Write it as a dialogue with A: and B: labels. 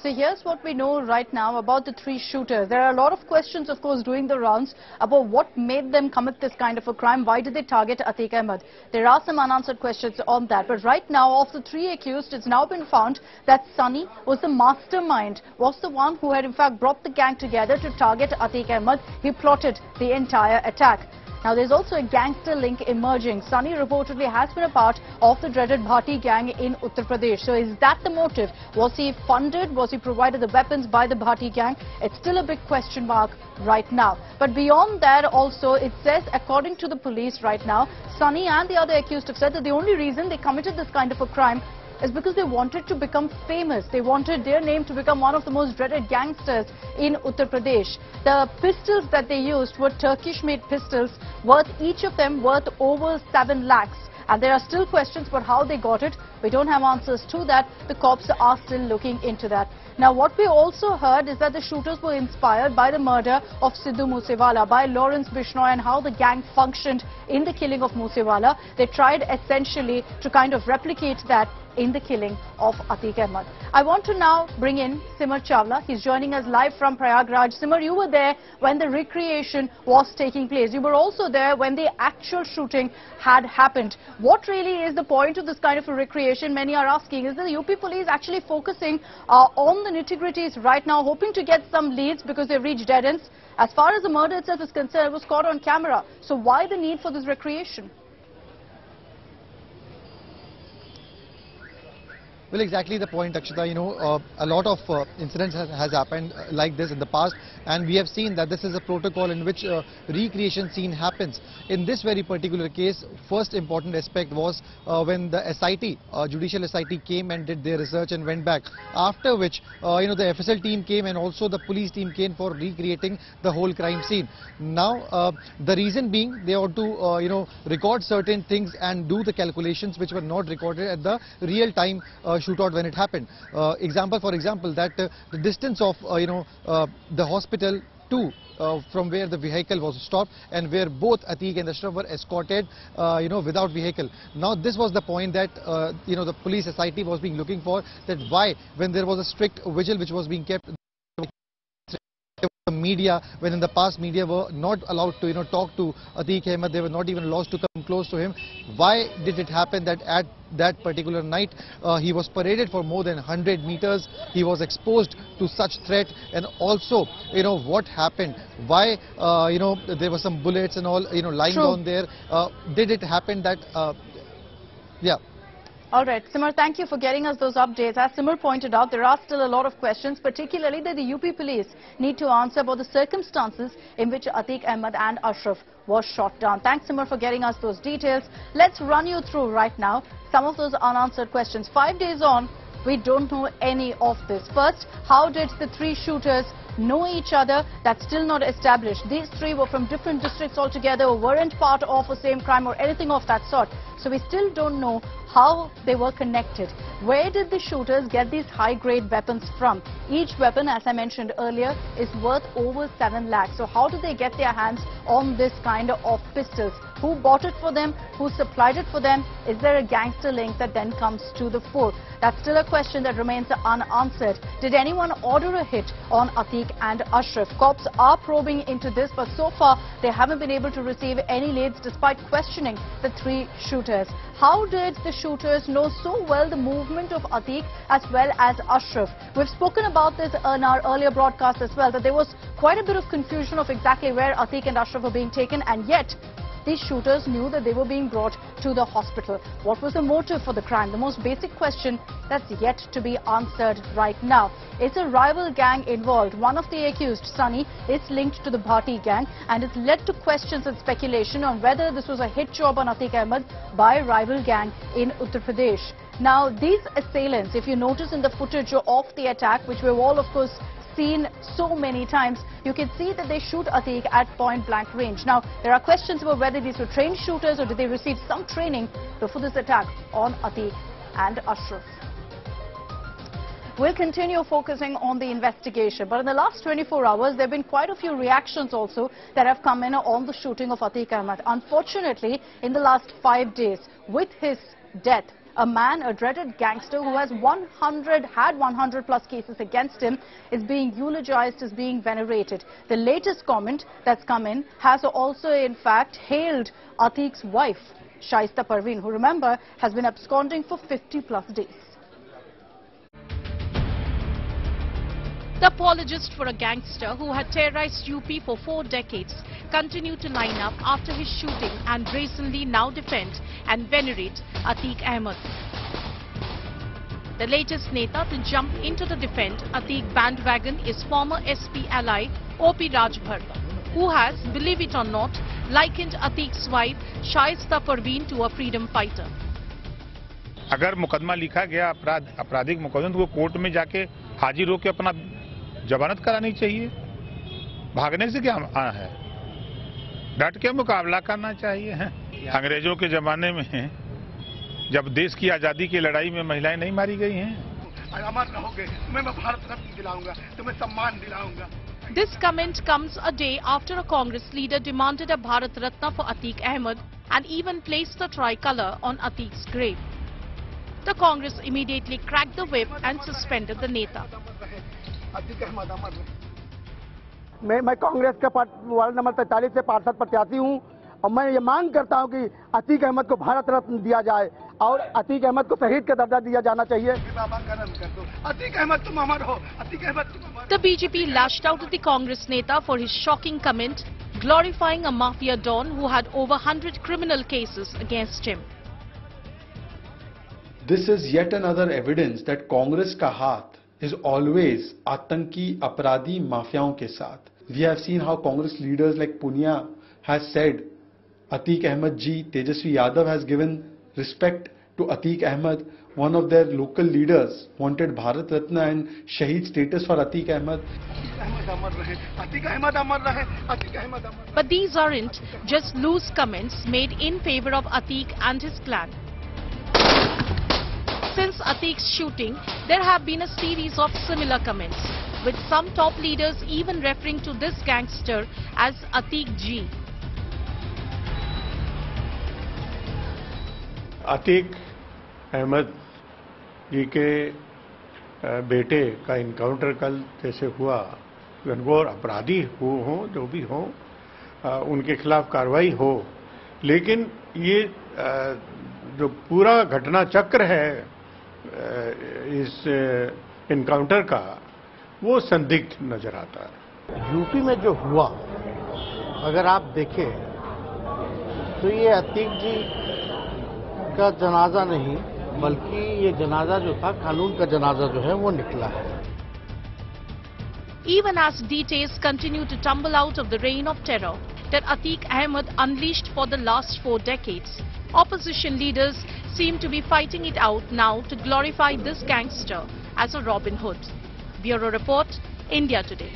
A: So here's what we know right now about the three shooters. There are a lot of questions, of course, doing the rounds about what made them commit this kind of a crime. Why did they target Atiq Ahmed? There are some unanswered questions on that. But right now, of the three accused, it's now been found that Sunny was the mastermind, was the one who had in fact brought the gang together to target Atiq Ahmed. He plotted the entire attack. Now, there's also a gangster link emerging. Sunny reportedly has been a part of the dreaded Bhati gang in Uttar Pradesh. So is that the motive? Was he funded? Was he provided the weapons by the Bhati gang? It's still a big question mark right now. But beyond that also, it says, according to the police right now, Sunny and the other accused have said that the only reason they committed this kind of a crime is because they wanted to become famous. They wanted their name to become one of the most dreaded gangsters in Uttar Pradesh. The pistols that they used were Turkish-made pistols, worth each of them worth over 7 lakhs. And there are still questions about how they got it. We don't have answers to that. The cops are still looking into that. Now, what we also heard is that the shooters were inspired by the murder of Sidhu Moosewala, by Lawrence Bishnoi and how the gang functioned in the killing of Moosewala. They tried essentially to kind of replicate that in the killing of Atiq Ahmed. I want to now bring in Simar Chawla. He's joining us live from Prayagraj. Simar, you were there when the recreation was taking place. You were also there when the actual shooting had happened. What really is the point of this kind of a recreation? Many are asking, is the UP police actually focusing uh, on the nitty-gritties right now, hoping to get some leads because they've reached dead ends? As far as the murder itself is concerned, it was caught on camera. So why the need for this recreation?
B: Well, exactly the point, Akshita. You know, uh, a lot of uh, incidents has, has happened uh, like this in the past, and we have seen that this is a protocol in which uh, recreation scene happens. In this very particular case, first important aspect was uh, when the SIT, uh, Judicial SIT came and did their research and went back. After which, you know, the FSL team came and also the police team came for recreating the whole crime scene. Now, the reason being they ought to, you know, record certain things and do the calculations which were not recorded at the real time shootout when it happened. Uh, example, for example, that uh, the distance of, uh, you know, the hospital to uh, from where the vehicle was stopped and where both Atiq and Ashraf were escorted, uh, you know, without vehicle. Now, this was the point that, uh, you know, the police society was being looking for, that why, when there was a strict vigil which was being kept, media when in the past media were not allowed to you know talk to Atiq Ahmed they were not even allowed to come close to him. Why did it happen that at that particular night uh, he was paraded for more than 100 meters? He was exposed to such threat. And also you know what happened? Why uh, you know there were some bullets and all you know lying True. down there. Uh, did it happen that uh, yeah
A: all right, Simar, thank you for getting us those updates. As Simar pointed out, there are still a lot of questions, particularly that the UP police need to answer about the circumstances in which Atiq Ahmed and Ashraf was shot down. Thanks, Simar, for getting us those details. Let's run you through right now some of those unanswered questions. Five days on, we don't know any of this. First, how did the three shooters know each other. That's still not established. These three were from different districts altogether, weren't part of a same crime or anything of that sort. So we still don't know how they were connected. Where did the shooters get these high-grade weapons from? Each weapon, as I mentioned earlier, is worth over 7 lakhs. So how did they get their hands on this kind of pistols? Who bought it for them? Who supplied it for them? Is there a gangster link that then comes to the fore? That's still a question that remains unanswered. Did anyone order a hit on Atiq and Ashraf? Cops are probing into this, but so far they haven't been able to receive any leads despite questioning the three shooters. How did the shooters know so well the movement of Atiq as well as Ashraf? We've spoken about this in our earlier broadcast as well, that there was quite a bit of confusion of exactly where Atiq and Ashraf were being taken, and yet these shooters knew that they were being brought to the hospital. What was the motive for the crime? The most basic question that's yet to be answered right now. It's a rival gang involved. One of the accused, Sunny, is linked to the Bhati gang and it's led to questions and speculation on whether this was a hit job on Atiq Ahmed by a rival gang in Uttar Pradesh. Now, these assailants, if you notice in the footage of the attack, which we've all, of course, seen so many times, you can see that they shoot Atiq at point blank range. Now, there are questions about whether these were trained shooters or did they receive some training before this attack on Atiq and Ashraf. We'll continue focusing on the investigation. But in the last 24 hours, there have been quite a few reactions also that have come in on the shooting of Atiq Ahmed. Unfortunately, in the last five days, with his death, a man, a dreaded gangster who has 100, had 100 plus cases against him, is being eulogized, is being venerated. The latest comment that's come in has also in fact hailed Atiq's wife, Shaista Parveen, who remember has been absconding for 50 plus days.
C: The apologist for a gangster who had terrorized UP for four decades continued to line up after his shooting and brazenly now defend and venerate Atik Ahmed. The latest Neta to jump into the defend Atik bandwagon is former SP ally OP Rajbhar, who has, believe it or not, likened Atik's wife Shaista Parveen to a freedom fighter.
D: अगर मुकदमा लिखा गया अपराध आपराधिक मुकदमा तो वो court में जाके हाजिर होकर अपना जमानत करानी चाहिए भागने से क्या आ है डट के मुकाबला करना चाहिए है अंग्रेज़ों के जमाने में जब देश की आज़ादी की लड़ाई में महिलाएँ नहीं मारी गई हैं
E: अमर रहोगे तुम्हें मैं भारत रत्न दिलाऊँगा तुम्हें सम्मान दिलाऊँगा
C: This comment comes a day after a Congress leader demanded a Bharat Ratna for Atik Ahmed and even placed the tricolor on Atik's grave. The Congress immediately cracked the whip and suspended the Neta.
E: Atiq Ahmad अमर मैं मैं कांग्रेस का part- ward number तैतालीस से पार्षद प्रत्याशी हूँ और मैं ये मांग करता हूँ कि अतीक अहमद को भारत रत्न दिया जाए और अतीक अहमद को शहीद का दर्जा दिया जाना चाहिए। बाबा करम कर दो। अतीक अहमद तुम अमर हो। अतीक अहमद तुम अमर
C: The BJP lashed out at the Congress Neta for his shocking comment glorifying a mafia don who had over 100 criminal cases against him.
F: This is yet another evidence that Congress का हाथ is always आतंकी अपराधी माफियाओं के साथ. We have seen how Congress leaders like Punia has said Atiq Ahmed ji, Tejasvi Yadav has given respect to Atiq Ahmed. One of their local leaders wanted Bharat Ratna and Shaheed status for Atiq Ahmed.
C: But these aren't just loose comments made in favor of Atik and his clan. Since Atik's shooting, there have been a series of similar comments, with some top leaders even referring to this gangster as Atik G.
G: Atiq Ahmad जी के अ, बेटे का encounter कल जैसे हुआ घनघोर अपराधी हो हो जो भी हो अ, उनके खिलाफ कार्रवाई हो लेकिन ये अ, जो पूरा घटना चक्र है अ, इस इनकाउंटर का वो संदिग्ध नज़र आता है
H: यूपी में जो हुआ अगर आप देखें तो ये अतीक जी का जनाजा नहीं बल्कि ये जनाजा जो था कानून का जनाजा जो है वो निकला है
C: Even as details continue to tumble out of the reign of terror that Atik Ahmed unleashed for the last four decades, opposition leaders seem to be fighting it out now to glorify this gangster as a Robin Hood. Bureau Report, India Today.